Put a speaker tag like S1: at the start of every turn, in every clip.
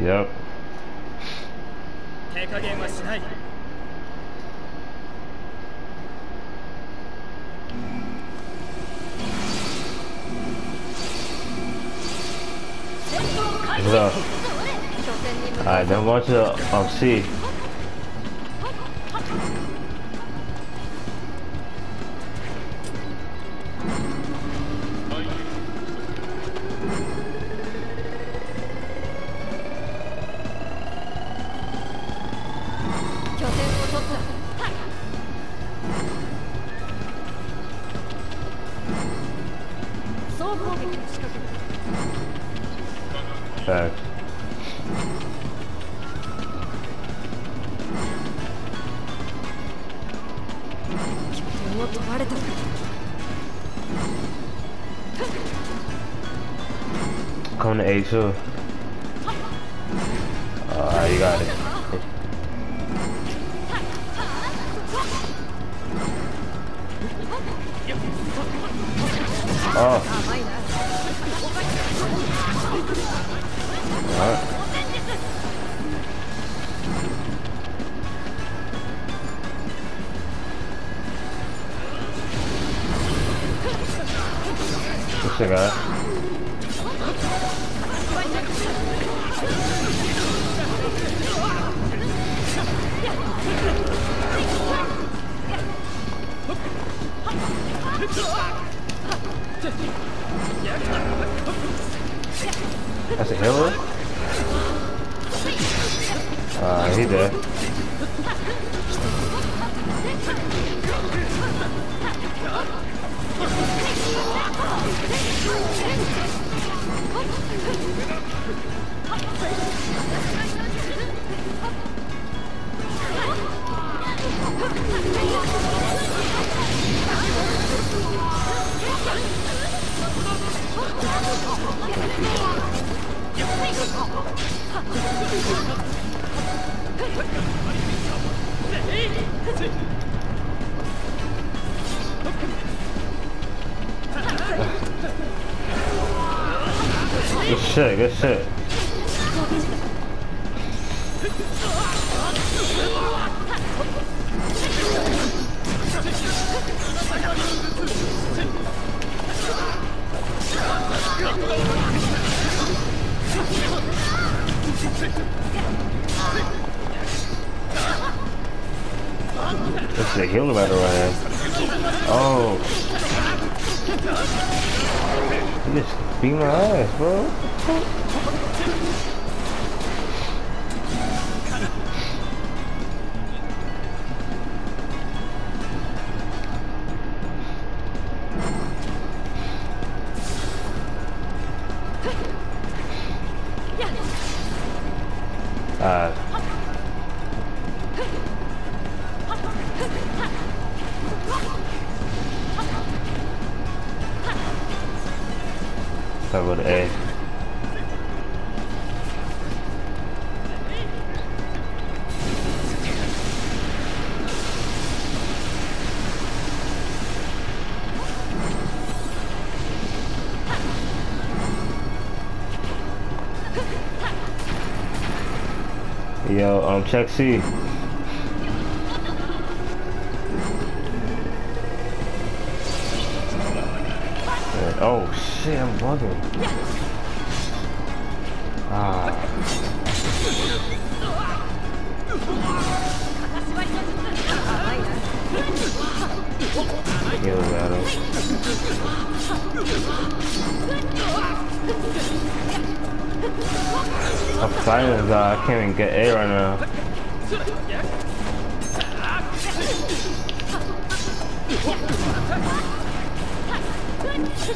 S1: Yep. Look. Alright, then go the, um, sea. Facts. Come to A too. Uh, you got it. Oh. Alright. What's the guy? That's a healer? Uh, he dead. Shit, good shit. This is a healer battle right here. Oh. You just beat my ass, bro. So go to A. Yo, um, check C. Oh shit, I'm bugging. Ah, heal battle. I'm fighting guy. I can't even get A right now. Where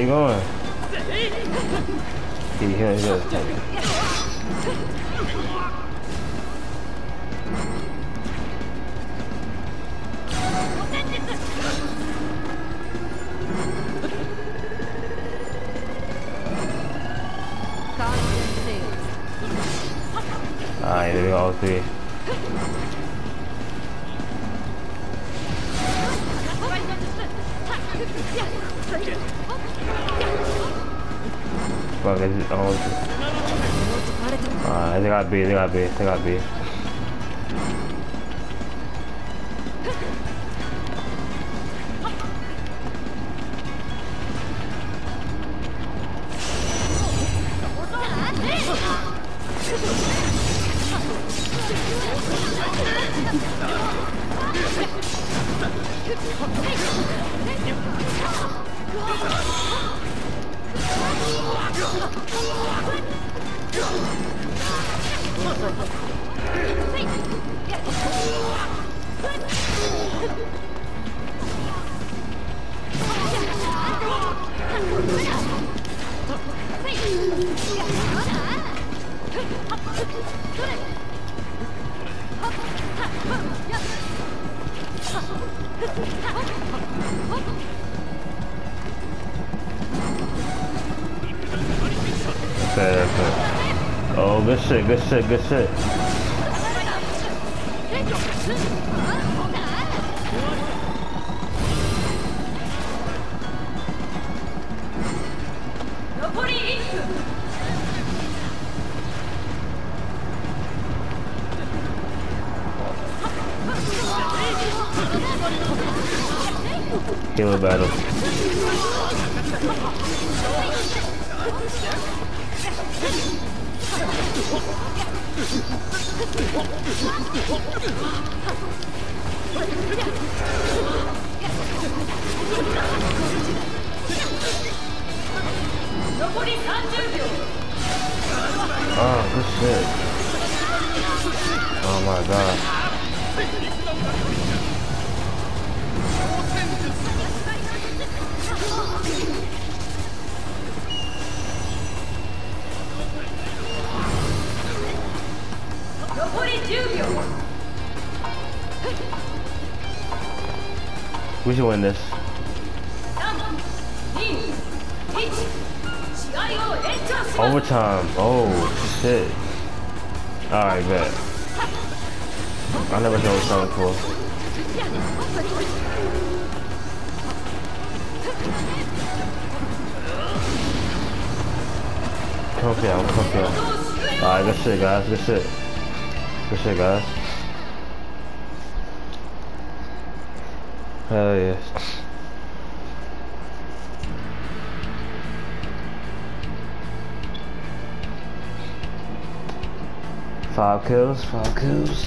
S1: you going? He, he, he goes. Alright, there we go, all three. Fuck, is it? Oh, uh, they got B, they got B, they got B. Yeah. Fair, fair. Oh, good shit, good shit, good shit. Halo battle. Oh, good shit. Oh my god. We should win this. Overtime. Oh, shit. Alright, bet. I never overtime before. Come up here, come up here. Alright, good shit, guys. Good shit. Good shit, guys. Hell yes. Five kills, five kills.